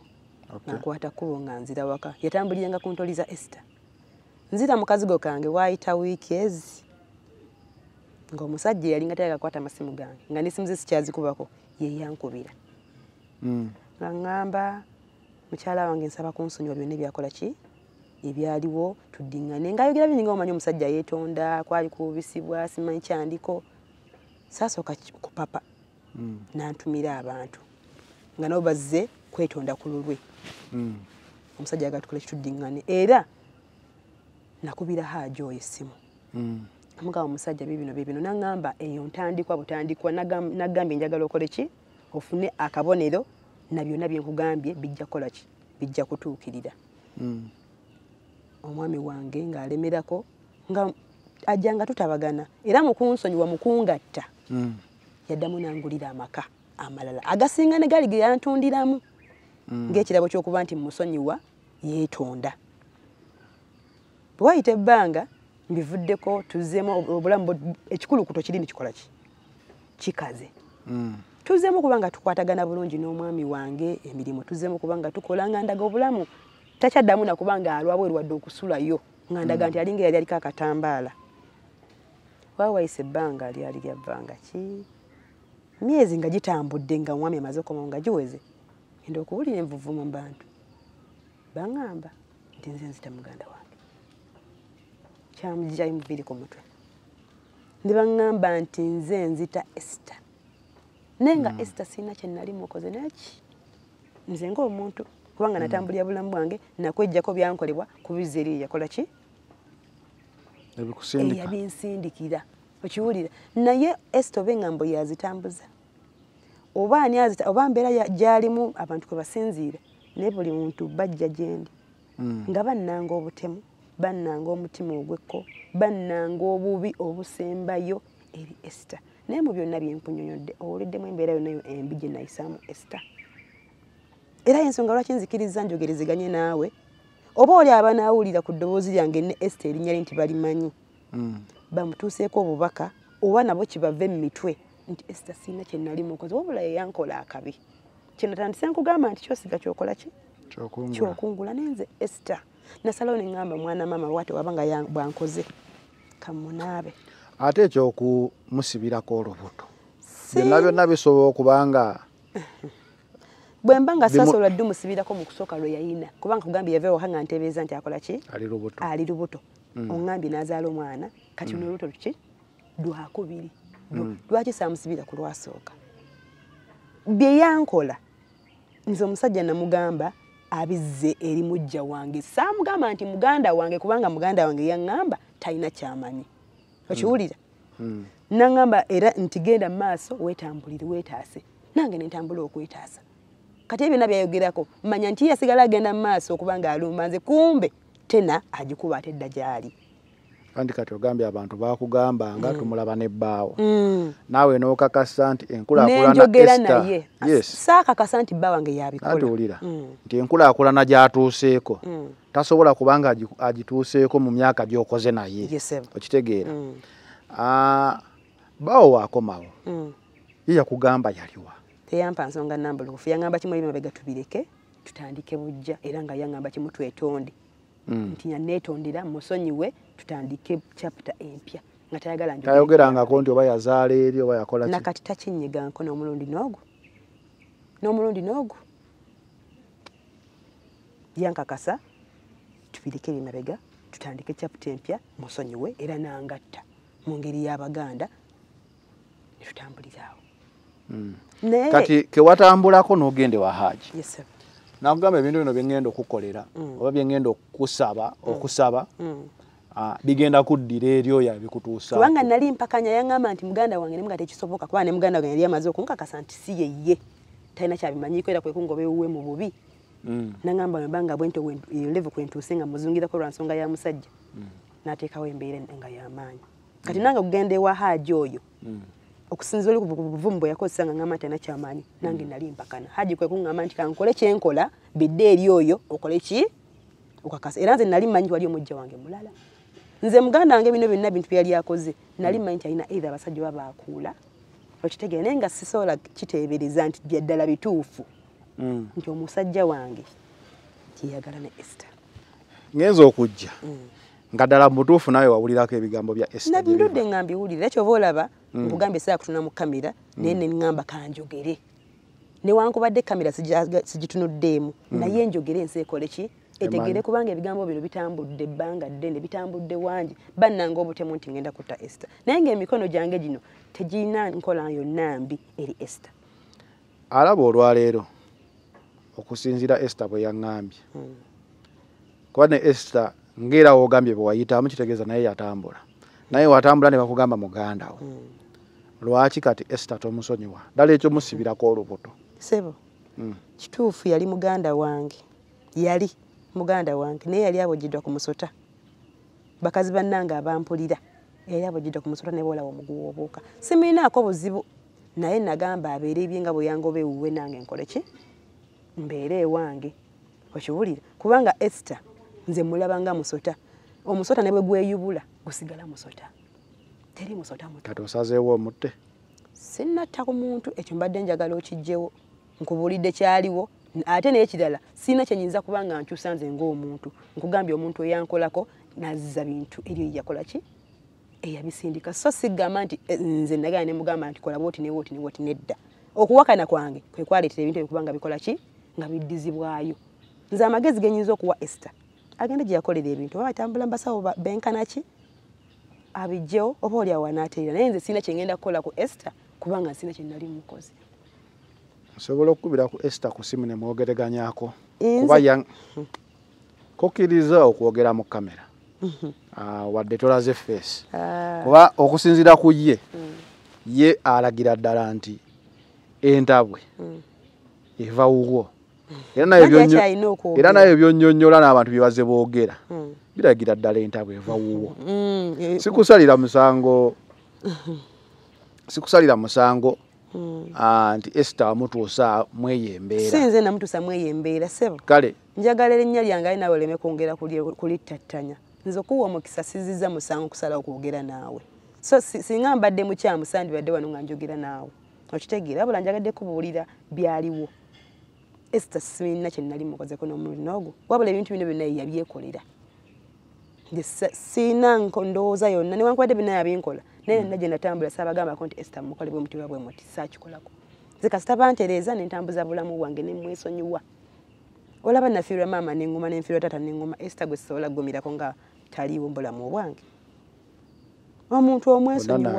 Speaker 2: nankwata kkubo nga nzira waka. Yatambuliranga ku ntoli za esita nzira mu kazigo kange waayita wiiki ezi ng'omusajja eyali nga tayagakwata amasimu gange nga n'esimu ze sikyazikubako ye yankubira.
Speaker 1: Mm.
Speaker 2: nga ŋŋamba mukyala wange nsaba kunsonyiwa byonna ebyakola ki? Ebyaliwo tuddiŋŋane ngaayogera bininga omanyi omusajja yeetonda kwali kubisibwa simanyi kyandiko. Saasooka kupapa
Speaker 1: Mm.
Speaker 2: nantumira abantu. Nga nabo bazze kwetonda ku lulwe.
Speaker 1: Mm.
Speaker 2: omusajja yaga tukole kituddiŋŋane era nakubira haaja oyo essimu Amugamba omusajja bibino bibino naŋŋamba eyo ntandikwa butandikwa nagam- nagambye njagala okole ki ofune akabonero na byonna bye nkugambye bijja kukola ki bijja kutuukirira
Speaker 1: Mm.
Speaker 2: omwami wange ng'alemerako nga ajja nga tutabagana era mu kunsonyiwa mu kungatta
Speaker 1: Mm.
Speaker 2: yaddamu nangulira amaka amalala agasinga ne gali ge yantundiramu
Speaker 1: Mm.
Speaker 2: ng'ekirabo ky'okuba nti musonyiwa yeetonda bwe wayita ebbanga mbivuddeko tuzzeemu ob- obulamu bwe- ekikulukuto kiri nikikola ki? Kikaze.
Speaker 1: Mm.
Speaker 2: tuzzeemu kuba nga tukwatagana bulungi n'omwami wange emirimu tuzzeemu kuba nga tukola nga ndaga obulamu. Takyaddamu nakuba nga alwa bweru wadde okusulayo nga ndaga nti alinga yali aliko akatambaala. Waawayise ebbanga lyali lya bbanga ki? Myezi nga gitambudde nga omwami amaze okomawo nga giweze enda okuwulira envuvu mu bantu baŋŋamba nti nze nzita muganda wange kyamugyayo muviri ku mutwe. Ne baŋŋamba nti nze nzita esita naye nga esita sirina kye nali mukoze naki nze ng'omuntu kubanga natambulira bulamu bwange nakwejjako byankolebwa kubizza eri yakola ki? Eyabinsindikira okiwulira naye esita oba eŋŋambo yazitambuza? Oba ani azita oba mbeera ya- gyalimu abantu kwe basinziira naye buli muntu bajja gyendi
Speaker 1: Mm.
Speaker 2: nga bannanga obutemu bannanga omutima ogwekko bannanga obubi obusembayo eri esita naye mu byonna byenkunyonyodde owuliddemu embeera yonayo embi gye nayisaamu esita era ensonga lwaki nzikiriza njogerezeganye naawe? Oba oli aba naawulira ku ddoboozi lyange ne esita erinnya lye nti balimanyi?
Speaker 1: Mm.
Speaker 2: bamutuuseeko obubaka oba nabo kibave mu mitwe nti esita sirina kye nali mukozi wabula yeyankola akabi. Kino tandise nkugamba nti kyosiga kyokola ki?
Speaker 1: Kyokungula.
Speaker 2: Kyokungula. Nenze esita nasalawo neŋŋamba mwana maama wate waba nga bwankoze kamunaabe
Speaker 1: ate ekyokumusibirako olubuto byonna byonna bisobola okuba nga
Speaker 2: bwe mba nga sasobola ddi musibirako mu kusooka lwe yayina? Kubanga kugambye yava ewaka nga ntebeeza nti akola ki?
Speaker 1: Ali lubuto.
Speaker 2: Oŋŋambye n'azaala omwana kati luno olubuto luki lwakubiri Lwa- lwaki saamusibira ku lwasooka bye yankola nze omusajja namugamba abizze eri mujja wange. Saamugamba nti muganda wange kubanga muganda wange yaŋŋamba talina kyamanyi. Okiwulira?
Speaker 1: Mm.
Speaker 2: naŋŋamba era nti genda mu maaso weetambulire weetaase. Nange nentambula okwetaasa. Kati ebyo byonna byayogerako manya nti yasigala agenda mu maaso okuba nga alumba nze kumbe tena agikuba ate edda gyali
Speaker 1: andi kati ogambye abantu bakugambanga tumulaba nebbaawo.
Speaker 2: Mm.
Speaker 1: naawe n'okakasa nti enkulaakulana
Speaker 2: saakakasa nti bba wange yabikola
Speaker 1: atuwulira
Speaker 2: Mm.
Speaker 1: nti enkulaakulana gy'atuuseeko.
Speaker 2: Mm.
Speaker 1: tasobola kubanga agi- agituuseeko mu myaka gy'okoze naye. Okitegeera.
Speaker 2: Mm.
Speaker 1: Ah, baawo waakomawo.
Speaker 2: Mm.
Speaker 1: ye yakugamba yaliwa.
Speaker 2: Teyampa nsonga nambulukufu yaŋŋamba kimu ebimabega tubireke tutandike bujja era nga yaŋŋamba kimu twetonde
Speaker 1: Mm.
Speaker 2: Nti yaneetondera musonyiwe tutandike chapita empya. Nga tayagala njogere
Speaker 1: tayogerangako nti oba yazaala eri oba yakola
Speaker 2: nakati takinyiganko n'omulundi n'ogwo n'omulundi n'ogwo yankakasa tubireke ebimabega tutandike chapita empya musonyiwe era nangatta. Mu ngeri y'abaganda ne tutambulira awo.
Speaker 1: Mm. kati kewatambulako n'ogende wa haji
Speaker 2: Yes, sir.
Speaker 1: Nakugamba ebintu bino byengenda okukolera
Speaker 2: Mm.
Speaker 1: oba byengenda okusaba okusaba
Speaker 2: Mm.
Speaker 1: bigenda kuddira eri oyo abikutuusa.
Speaker 2: Kubanga nali mpakanya yaŋŋamba nti muganda wange nemuga tekisoboka kuba ne muganda wange yali amaze okunkakasa nti si yeye talina kyabimanyiko era kwekungoba ewuwe mu bubi. Naŋŋamba wembanga bwento eyo levu kwentuuse nga muzungirako lwa nsonga ya musajja n'ateekawo embeera nga y'amaanyi kati nange okugenda ewa haaji oyo okusinzira oli ku buvumu bwe yakozesa nga ŋŋamba nti alina kyamaanyi nange nali mpakana. Haaji kwe kuŋŋamba nti kankole kyenkola bidde eri oyo okole ki? Okakasa. Era nze nali mmanyi wali omujja wange mulala. Nze muganda wange bino byonna bintu byali akoze nali mmanyi nti alina eitha abasajja oba baakuula. Okitegeera naye nga sisobola kiteebereza nti byaddala bituufu. Nti omusajja wange tiyagala ne Esther.
Speaker 1: Ngenza okujja nga ddala mubutuufu naawe wawulirako ebigambo bya
Speaker 2: ndudde
Speaker 1: biva.
Speaker 2: nga mbiwulira era kyova olaba nkugambye esaa kutuna mu kamera naye ne ŋŋamba kanjogere. Newankubadde kamera sigitunuddeemu. Naye njogere ensi ekole ki? Etegere kubanga ebigambo bino bitambudde ebbanga ddene bitambudde wangi. Bannanga obutemu nti ngenda kutta Esther. Naye ng'emikono gyange gino tegirina nkola yonna mbi eri Esther.
Speaker 1: Alaba olwaleero okusinziira Esther bwe yaŋŋambye kuba ne Esther ng'era woogambye bwe wayitamu kitegeeza naye yatambula. Naye watambula ne bakugamba muganda wo lwaki kati Esther tomusonyiwa? Ddala ekyo musibirako olubuto.
Speaker 2: Sebo
Speaker 1: Mm.
Speaker 2: kituufu yali muganda wange. Yali muganda wange naye yali abojjiddwa ku musota. Bakazi bannange abampulira yali abojjiddwa ku musota ne boolawo omuguwa obuuka. Simulinaako buzibu naye nagamba abeere ebye nga bwe yangoba ewuwe nange nkole ki? Mbeere ewange okiwulira kubanga Esther nze mulaba nga musota. Omusota ne bwe gweyubula gusigala musota teri musota muto.
Speaker 1: Kati osazeewo omutte?
Speaker 2: Sinnatta ku muntu ekyo mbadde njagala okijjewo nkubuulidde kyaliwo ate naye kirala sirina kyenyinza kuba nga nkyusa nze ng'omuntu. Nkugambye omuntu eyankolako nazza bintu eryo yakola ki? Eyabisindika. So sigamba nti eh, nze nagala ne mugamba nti kola bwoti newoti newoti nedda. Okuwakana kwange kwe kwaleetera ebintu ebyo kuba nga bikola ki? Nga biddizibwayo. Nze amagezi genyinza okuwa Esther. Agende gye yakolera ebintu. Oba batambula mbasawo ba- benkana ki abijjewo oba oli awo anaateera naye nze sirina kyengenda kukola ku Esther kubanga sirina kye nali mukozi.
Speaker 1: Osobola okukubira ku Esther ku simu ne mwogereganyako.
Speaker 2: Nze-
Speaker 1: kuba kokkiriza okwogera mu kamera. Ah, wadde tolaze face.
Speaker 2: Ah,
Speaker 1: kuba okusinziira ku ye ye alagira ddala nti entabwe eva wuwo. Era naye byonnyonnyola n'abantu bye baze boogera.
Speaker 2: Mm,
Speaker 1: biragira ddala entabwe eva wuwo
Speaker 2: mm, eh,
Speaker 1: sikusalira musango sikusalira musango.
Speaker 2: mm.
Speaker 1: nti Esther amutuusa mweyo embeera
Speaker 2: sinze namutuusa mweyo embeera sebo.
Speaker 1: Kale.
Speaker 2: Njagala erinnya lyange ali naawe oleme kwongera kuli- kulittattanya nze okuwa omukisa siziza musango okusalawo kwogera naawe. So si- singa mbadde mukyamu sandibadde wano nga njogera naawe. Okitegeera wabula njagadde kubuulira byaliwo. Esther sirina kye nali mukozeko n'omulundi ogwo wabula ebintu bino byonna ye yabyekolera nze sa- sirina nko- ndowooza yonna newankubadde byonna yabinkola naye nna gye natambula saabagambako nti Esther mukole bwe muti bwe muti saakikolako nze kasita bantereeza ne ntambuza bulamu bwange ne mwesonyiwa. Olaba nafiirwa maama neŋŋuma nenfiirwa taata neŋŋuma Esther gwe sisobola kugumirako nga taliiwo mu bulamu bwange. Omuntu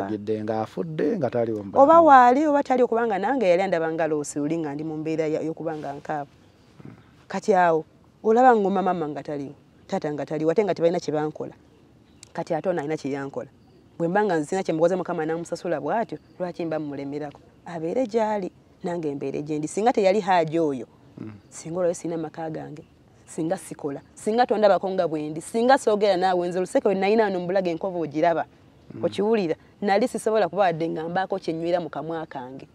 Speaker 1: naagidde ng'afudde nga taliwo
Speaker 2: oba waali oba tali okubanga nange yali andaba nga loosi luli nga ndi mu mbeera ya- y'okuba nga nkaaba kati awo olaba ngoma mama nga taliwo taata nga taliwo ate nga tebalina kye bankola. Kati ate ono alina kye yankola. Bwe mba nga nzina kye mukoze mukama namusasula bw'atyo lwaki mba mumulemerako abeere gy'ali nange embeere gye ndi. Singa teyali haaji oyo singa olwayo sirina maka gange singa sikola singa tondabako nga bwendi singa soogera naawe nze oluseke we nalina wano mbulaga enkova ogiraba okiwulira nali sisobola kuba wadde nga mbaako kyenywera mu kamwa kange.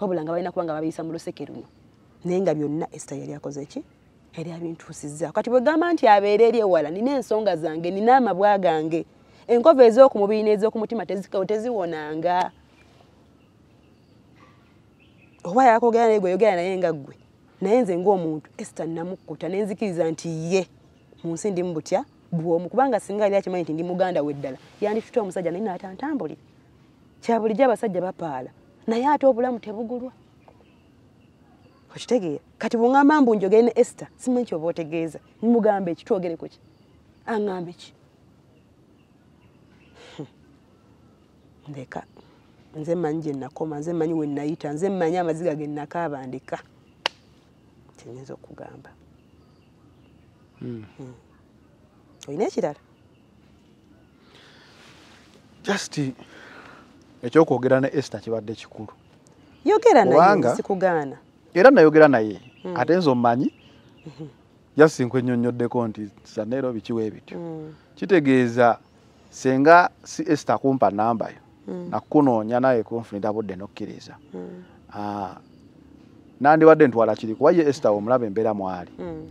Speaker 2: Wabula nga balina kuba nga babiyisa mu luseke luno. Naye nga byonna esita yali akoze ki yali abintuusizzaako kati bwe gamba nti abeera eri ewala nina ensonga zange nina amabwa gange enkova ez'okumubiri n'ez'okumutima teziwonanga oba yakogera naye gwe yogera naye nga ggwe naye nze ng'omuntu esita namukkuta ne nzikiriza nti ye mu nsi ndimu butya bwomu kubanga singa yali akimanyi nti ndi muganda we ddala yanditute omusajja naye naatantambulire kya bulijjo abasajja bapaala naye ate obulamu tebugulwa okitegeera kati bweŋŋamba mbu njogere ne esita simanyi kyoba otegeeza. Nimugamba eki twogere ku ki? Aŋŋamba eki ndeka. Nze mmanyi gye nakoma nze mmanyi we nayita nze mmanyi amaziga ge nakaaba ndeka kyenyinza okugamba. Mm. olina ekirala?
Speaker 1: Just ekyokwogera ne esther kibadde kikulu.
Speaker 2: Yogera naye sikugaana
Speaker 1: era nayogera naye ate nze omanyi? Just nkwennyonnyoddeko nti saneero bikiwa ebityo.
Speaker 2: Mm,
Speaker 1: kitegeeza senga si esther kumpa namba yo
Speaker 2: Mm.
Speaker 1: nakunoonya naye konfunira budde nokkiriza Ah, nandibadde ntwala kiri kuba ye esther omulaba embeera mwali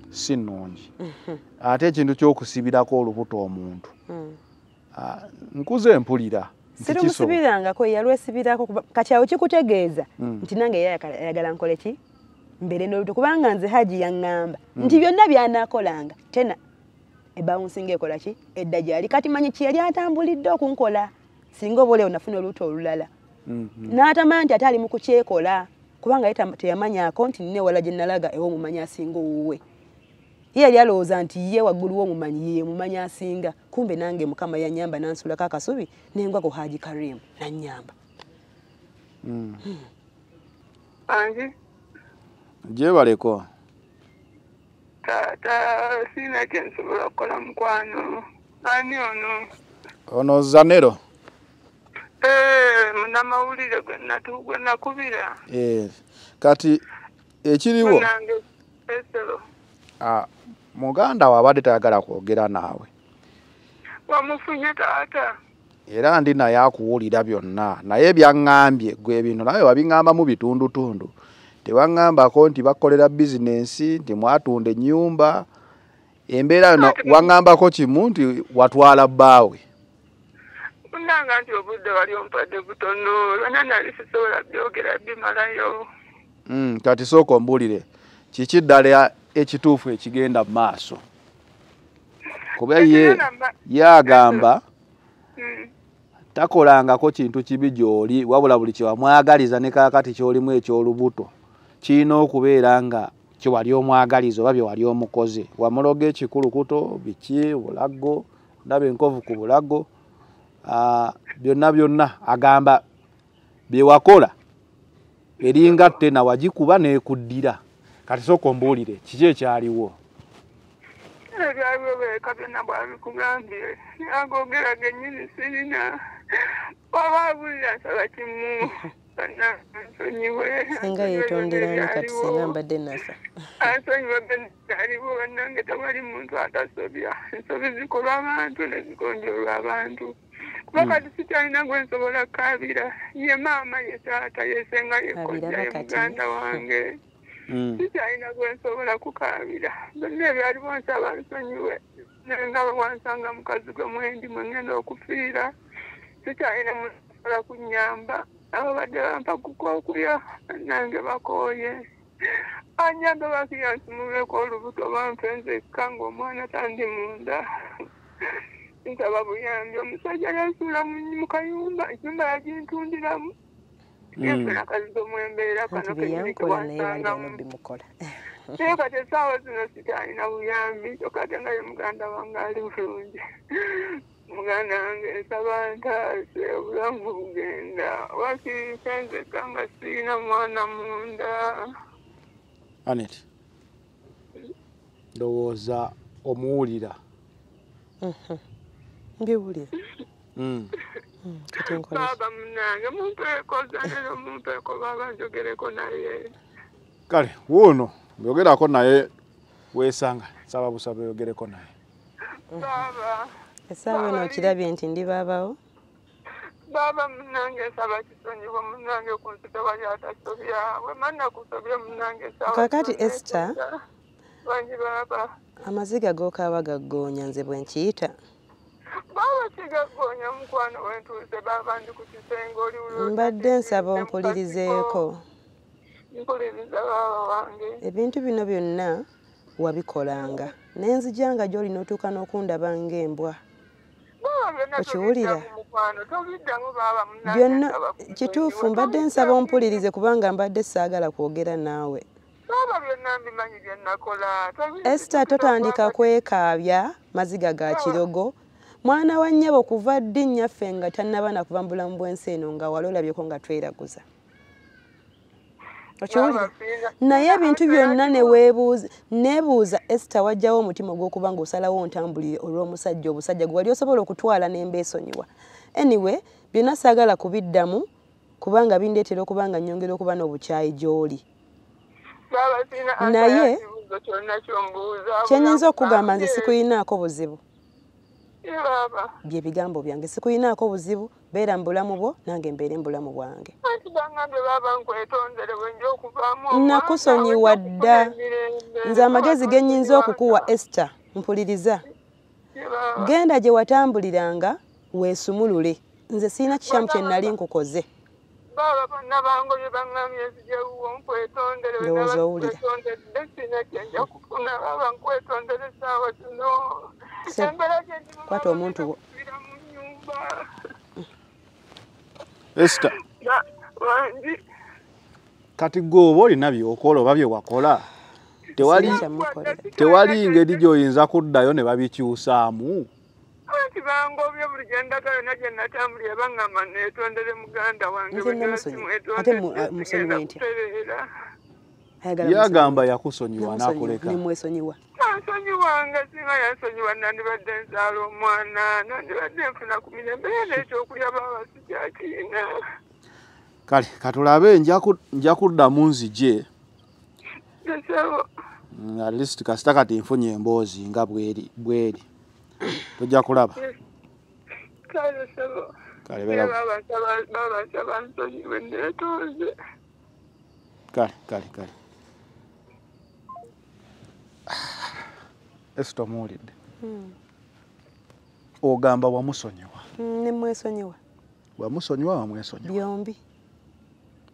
Speaker 1: si nnungi. Ate ekintu ky'okusibirako olubuto omuntu. Ah, nkuze mpulira
Speaker 2: sirumusibirirangako yalwesibirako kati awo kikutegeeza. Nti nange ye ayagala- ayagala nkole ki mbere n'oluto kubanga nze haji yaŋŋamba nti byonna by'anaakolanga. Tena ebawunsinga ekola ki? Edda gyali. Kati manyi kiyali atambulidde okunkola? Singa oba olewo nafuna oluto olulala.
Speaker 1: Mhm.
Speaker 2: n'atamanya nti ate ali mu kukyekola kubanga ye teyamanyako nti nina ewala gye nalaga ewa omumanyi asinga owuwe. Ye yali alowooza nti ye waggulu w'omumanyi ye mumanyi asinga. Kumbe nange mukama yanyamba nansuulako akasubi nengwa ku haji karimu nanyamba
Speaker 1: Mm. Gyebaleko?
Speaker 3: Taata siina kyensobola kukola mukwano ani ono?
Speaker 1: Ono zanero?
Speaker 3: Munamawulire gwe nakubira.
Speaker 1: Kati ekiriwo? Muganda we abadde tayagala kwogera naawe.
Speaker 3: Wamufunye taata.
Speaker 1: Era ndi naye akuwulira byonna. Naye byaŋŋambye gwe ebintu nawe wabiŋŋambamu bitundutundu tewaŋŋambako nti bakolera bizinensi nti mwatunda ennyumba. Embeera yona waŋŋambako kimu nti watwala bbaawe.
Speaker 3: Munanga nti obudde wali ompadde butono yona nali sisobola byogera bimalayo.
Speaker 1: Mm, kati sooka ombuulire kiki ddala ekituufu ekigenda mu maaso? Kuba ye
Speaker 3: Ekigenda mu-
Speaker 1: ye agamba
Speaker 3: Mm.
Speaker 1: takolangako kintu kibi gy'oli wabula buli kyewamwagaliza ne kaakati ky'olimu eky'olubuto kirina okubeera nga kyewali omwagaliza oba byewali omukoze. Wamuloga ekikulukuto biki bulago ndaba enkovu ku bulago byonna byonna. Agamba byewakola eringa ttena wagikuba n'ekuddira. Kati sooka ombuulire kiki ekyaliwo?
Speaker 3: Ebyaliwo beeka byonna bwabikugambye. Agogera gennyini sirina. Waba abulira nsaba kimu
Speaker 2: singa yeetonderani kati singa mbadde nafa
Speaker 3: ansonyiwe benaliwo bannange tewali muntu atasobya ensobi zikolwa abantu nezigonjolwa abantu kuba kati sikyalina gwe nsobola kukabira ye maama ye taata yesenga yekojja ye muganda wange.
Speaker 1: Mm.
Speaker 3: sikyalina gwe nsobola kukaabira byonna ebyaliwo nsaba nsonyiwe nga wansanga mukazi gwe mwendi mwengenda okufiira sikyalina musobola kunyamba abo badde bampa kukokulya nange bakooye. Anyambe bakiyansumuleko olubuto bamfenzekka ngaomwana tandi munda. Nsaba buyambi omusajja yansuula mu kayumba enyumba yagintundiramu yefuna akazigo mwembeera kano
Speaker 2: byeyankola naye balina
Speaker 3: kenyinikiwansangamu
Speaker 2: bimukola.
Speaker 3: Naye kati esaawa zino sikyalina buyambi kyokate nga ye muganda wange ali bulungi muganda wange nsaba ntaase obulamu bugenda wakifenzeka nga sirina mwana munda.
Speaker 1: Anet ndowooza omuwulira.
Speaker 2: Mbiwulira
Speaker 1: Mm.
Speaker 2: Mm, nkola ki?
Speaker 3: baaba munange mumpeeko zanero mumpeeko baaba njogereko naye
Speaker 1: kale wuuno byogerako naye weesanga saba busaba yogereko naye
Speaker 3: baaba
Speaker 2: essaawa eno okirabye nti ndi baabawo?
Speaker 3: Baaba munange nsaba kisonyiwa munange ku nsi tewali atasobya bwe manna kusobya munange
Speaker 2: Kakati. Esther.
Speaker 3: bangi baaba.
Speaker 2: amaziga g'okaaba gaggoonya nze bwe nkiyita.
Speaker 3: Baaba kigaggoonya mukwano wentuuse baaba ndi ku kisenge oli
Speaker 2: mbadde nsaba ompulirizeeko
Speaker 3: mpuliriza baaba wange.
Speaker 2: Ebintu bino byonna wabikolanga. N'enzijanga gy'olina otuuka n'okundaba ng'embwa Okiwulira? byonna kituufu mbadde nsaba ompulirize kubanga mbadde saagala kwogera naawe. Esita totandika kwekaabya maziga ga kirogo. Mwana wa nnyabo kuva ddi nnyaffe nga tannaba nakuva mu bulamu bw'ensi eno nga wali olabyeko nga tweraguza okiwulira naye ebintu byonna ne weebuuza neebuuza esita wajjawo omutima ogw'okuba nga osalawo ontambulire olw'omusajja obusajja gwe wali osobola okutwala nembeesonyiwa anyway byonna saagala kubiddamu kubanga bindeetera okuba nga nnyongera okuba n'obukyayi gy'oli. Naye- kyennyinza okugamba nze sikuyinaako buzibu
Speaker 3: Ye baaba
Speaker 2: bye bigambo byange sikuyinaako buzibu beera mu bulamu bwo nange mbeere mu bulamu bwange. Nakusonyiwa dda. nze amagezi ge nnyinza okukuwa esita mpuliriza. Genda gye watambuliranga weesumulule. Nze siina kikyamu kye nali nkukoze.
Speaker 3: Baaba bonna bangoye baŋŋamye nzijewuwo nkwetondere
Speaker 2: Ndowooza owulira.
Speaker 3: sina kyenja kufuna. Baaba nkwetondere essaawa zino
Speaker 2: Kwata omuntu wo.
Speaker 1: esita kati gwe oba olina byokola oba bye wakola tewali ngeri gy'oyinza kuddayo ne babikyusaamu
Speaker 3: anti bangobye buli gyendaga yonna gye natambulira baŋŋamba neetondere muganda wange
Speaker 2: Nze
Speaker 3: bwe naba
Speaker 2: namusonyiwa.
Speaker 3: simwetondedde,
Speaker 2: Ate mu- musonyiwa
Speaker 3: sigenda
Speaker 2: ntya?
Speaker 3: kutereera.
Speaker 2: Ayagala
Speaker 1: yagamba yakusonyiwa n'akuleka
Speaker 3: ansonyiwanga singa yansonyiwa nandibadde nzaala omwana nandibadde nfuna ku mirembe yena ekyokulya baaba sikyakiina
Speaker 1: kale katulabe nja ku- nja kuddamu nzije Mm, at least kasita kati nfunye emboozi nga bweri bweri. Tojja kulaba.
Speaker 3: Kale
Speaker 1: kale kale kale kale esi tomuwulidde ogamba wamusonyiwa
Speaker 2: Mm, nemwesonyiwa
Speaker 1: wamusonyiwa wamwesonyiwa
Speaker 2: byombi.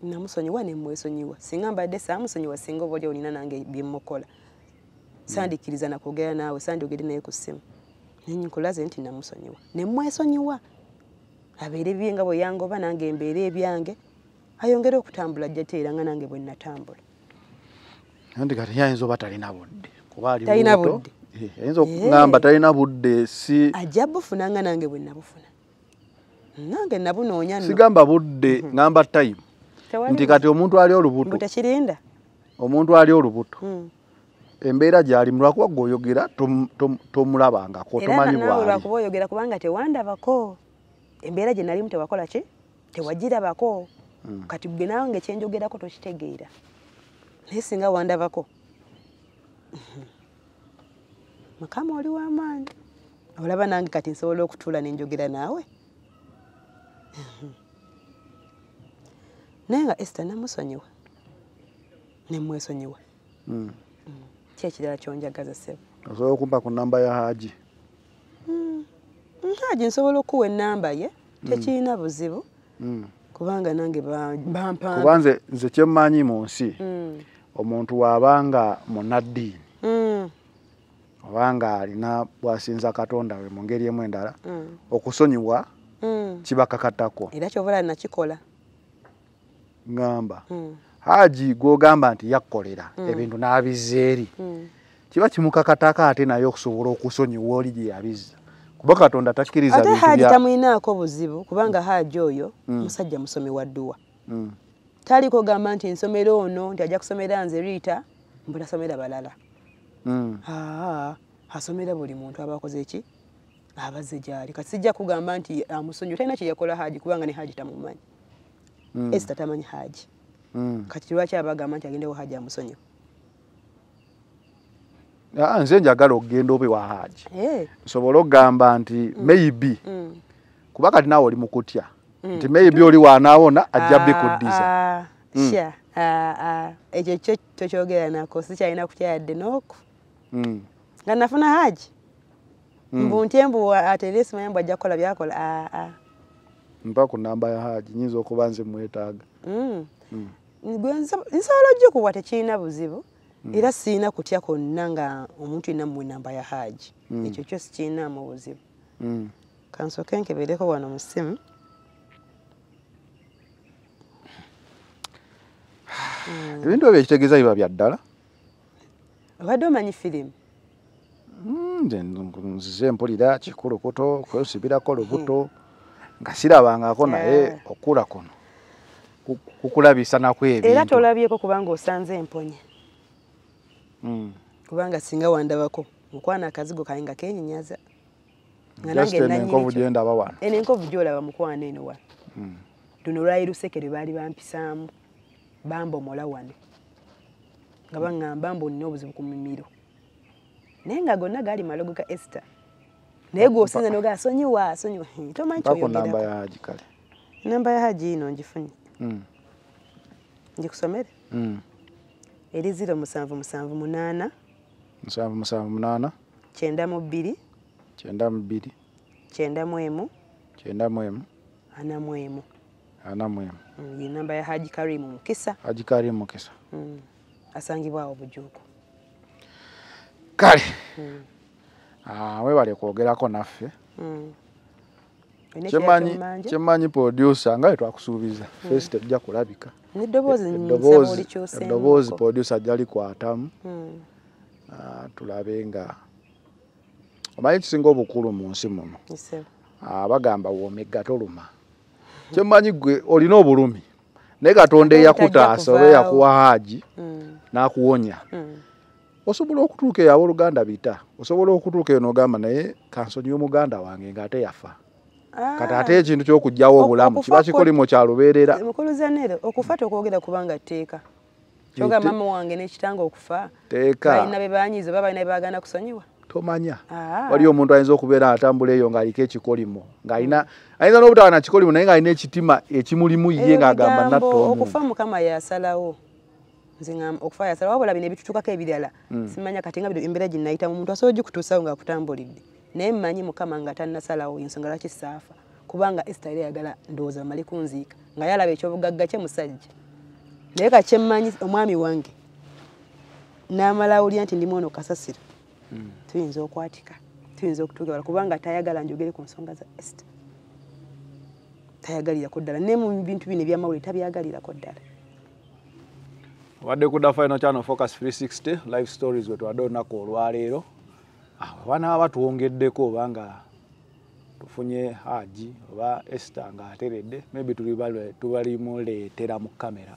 Speaker 2: Namusonyiwa nemwesonyiwa singa mbadde saamusonyiwa singa oba oli olina nange byemukola. Sandikkiriza nakwogera naawe sandyogere naye ku ssimu. Nenkulaze nti namusonyiwa. Nemwesonyiwa abeere bye nga bwe yangoba nange embeere ebyange. Ayongere okutambula ajja teera nga nange bwe natambula
Speaker 1: anti kati yayinza oba talina budde ali
Speaker 2: Talina budde.
Speaker 1: Eh, ayinza okugamba talina budde si
Speaker 2: ajja bufuna nga nange bwe nabufuna. Nange nabunoonya
Speaker 1: sigamba budde ngamba time.
Speaker 2: Tewali
Speaker 1: nti kati omuntu ali olubuto.
Speaker 2: tekirinda
Speaker 1: omuntu ali olubuto.
Speaker 2: Mm.
Speaker 1: embeera gyali mulwakuba gweoyogera tom- tom- tomulabangako tomanyi
Speaker 2: naawe
Speaker 1: bwali.
Speaker 2: lwakuba oyogera kubanga tewandabako. Embeera gye nalimu tewakola ki? Tewagirabako.
Speaker 1: Mm.
Speaker 2: kati gwe nange kyenjogerako tokitegeera. Naye singa wandabako Mhm. mukama oli w'amaanyi olaba nange kati nsobola okutuula nenjogera naawe? Mhm. naye nga esita namusonyiwa. Nemwesonyiwa
Speaker 1: Mm.
Speaker 2: ki ekirala kyonjagaza sebo?
Speaker 1: Osobola okumpa ku namba ya haji
Speaker 2: haji nsobola okuwa ennamba ye. Tekirina buzibu. Kubanga nange ba- bampa
Speaker 1: kuba nze kyemmanyi mu nsi omuntu waabanga munaddiini
Speaker 2: mm,
Speaker 1: obanga alina bwasinza katonda we mu ngeri emu endala
Speaker 2: mm,
Speaker 1: okusonyiwa
Speaker 2: mm.
Speaker 1: kibakakatako
Speaker 2: era kyobola nakikola.
Speaker 1: Ŋŋamba haji gwogamba nti yakkolera ebintu n'abizza eri kiba kimukakatako ate naye okusobola okusonyiwa oli gye yabizza. Kuba katonda takkiriza
Speaker 2: ate
Speaker 1: bya
Speaker 2: tamwinaako buzibu kubanga haji oyo musajja musomi wa dduwa. Taliko gamba nti nsomera ono nti ajja kusomera nze riita mbutasomera balala.
Speaker 1: Mm.
Speaker 2: aa asomera buli muntu aba akoze eki abazze gyali. Kati sijja kugamba nti amusonyiwa talina kyeyakola haji kubanga ne haji tamumanyi.
Speaker 1: Mm.
Speaker 2: esita tamanyi haji.
Speaker 1: Mm.
Speaker 2: kati lwaki aba agamba nti agendewo haji amusonyiwa
Speaker 1: Ah, nze njagala okugenda obe wa haji.
Speaker 2: Eh,
Speaker 1: nsobole okugamba nti maybe kuba kati naawe oli mukutya. Nti maybe oli wanaawona ajja bikuddiza
Speaker 2: Ah, ah,
Speaker 1: Mm.
Speaker 2: ah, ah, ekyo kyo tokyogera nako sikyalina kukyayadde n'oku
Speaker 1: Mm,
Speaker 2: nga nafuna haji
Speaker 1: mm.
Speaker 2: mbu ntye mbu ate simanya mbu ajja kukola byakola Ah, ah.
Speaker 1: mpa ku namba ya haji nyinza okuba nze mwetaaga
Speaker 2: Mm.
Speaker 1: Mm.
Speaker 2: Nsobola ogikuwa tekirina buzibu era siina kutya kwonna nga omuntu yenna mu namba ya haji
Speaker 1: Mm.
Speaker 2: ekyo kyo sikirinaamu buzibu
Speaker 1: Mm.
Speaker 2: kansooke nkebereko wano mu ssimu
Speaker 1: ebintu ebyo ekitegeeza biba bya ddala?
Speaker 2: Obadde omanyi firimu?
Speaker 1: Mm, nze nzize mpulira kikulukuto kwesibirako lubuto nga sirabangako naye
Speaker 2: Eh.
Speaker 1: okula kuno. Ku- kukulabisa
Speaker 2: era
Speaker 1: ebintu.
Speaker 2: Tolabyeko kubanga osanze emponye
Speaker 1: Mm.
Speaker 2: kubanga singa wandabako mukwana akazigo kaye nga kenyinyaza nga nange
Speaker 1: eno
Speaker 2: nanyini
Speaker 1: enkovu
Speaker 2: kyo.
Speaker 1: gyendaba wano.
Speaker 2: Eno enkovu gyolaba mukwana eno wano luno lwali luseke lwe baali bampisaamu bambomola wano nga baŋŋamba mbu olina obuzibu ku mimiro. Naye nga gonna gaali malogo ga esita naye gwosinza noga asonyiwa asonyiwa. Hmm, tomanyi
Speaker 1: ku namba
Speaker 2: kyoyogerako
Speaker 1: ya haji kale.
Speaker 2: Namba ya haji ino ngifunye.
Speaker 1: Mm.
Speaker 2: ngikusomere?
Speaker 1: Mm.
Speaker 2: eri ziro musanvu musanvu munaana.
Speaker 1: Musanvu musanvu munaana.
Speaker 2: Kyenda mu bbiri.
Speaker 1: Kyenda mu bbiri.
Speaker 2: Kyenda mu emu.
Speaker 1: Kyenda mu emu.
Speaker 2: Ana mu emu
Speaker 1: ana mu emu
Speaker 2: Mm, ye namba ya haji karimu mukisa.
Speaker 1: Haji kali mukisa.
Speaker 2: Mm, asangibwa awo bujuuku
Speaker 1: kale.
Speaker 2: Mm,
Speaker 1: Ah, webale kwogerako naffe
Speaker 2: mm.
Speaker 1: Kyemanyi producer nga bwetwakusuubiza fesi tejja kulabika. Eddoboozi- eddoboozi producer ajja likwatamu
Speaker 2: Mm,
Speaker 1: ah, tulabe nga omanyi kisinga obukulu mu nsi muno.
Speaker 2: Nsebo.
Speaker 1: Ah, bagamba woomegga toluma kyemmanyi gwe olina obulumi naye katonda eyakutaasa oba eyakuwa haji
Speaker 2: Mm,
Speaker 1: n'akuwonya.
Speaker 2: Mm.
Speaker 1: osobola okutuuka eyo abooluganda bita? Osobola okutuuka eyo n'ogamba naye kansonyi omuganda wange ng'ate yafa. Kati
Speaker 2: Ah,
Speaker 1: ate ekintu ky'okugyawo
Speaker 2: Oku-
Speaker 1: obulamu kiba
Speaker 2: kwo-
Speaker 1: kikolimo kya lubeerera
Speaker 2: mukulu zanero okufa tokwogera kubanga tteeka. Kyoga maama wange n'ekitanga okufa.
Speaker 1: Teeka
Speaker 2: balina be banyiiza oba balina be baagana kusonyiwa
Speaker 1: tomanya.
Speaker 2: Ah.
Speaker 1: waliyo omuntu ayinza okubeera atambula eyo ng'aliko ekikolimo ng'alina ayinza n'obutaba na kikolimo naye ng'alina ekitima ekimulimu ye ng'agamba
Speaker 2: bigambo,
Speaker 1: natta
Speaker 2: okufa
Speaker 1: omuntu
Speaker 2: mukama yasalawo. Okufa yasalawo wabula bino ebitutukako ebirala. Simanya kati nga bino embeera gye nayitamu omuntu asobola ogikutuusawo ng'akutambulidde. Naye mmanyi mukama nga tannasalawo ensonga lwaki saafa. Kubanga esita yali ayagala ndowooza bamale kunziika nga yalaba ekyobugagga kye musajja. Naye kakyemmanyi omwami wange n'amala awulira nti ndimu ono kasasiro tuyinza okwatika tuyinza okutuuka wala kubanga tayagala njogere ku nsonga za esita tayagalirako ddala. Naye mu bintu bino ebyamawulire tabyagalirako ddala.
Speaker 1: Wadde kudda final channel focus 360 live stories we twadde olunaku olwaleero banaaba batwongeddeko obanga tufunye haji oba esita ng'ateredde maybe tubalimuleetera mu kamera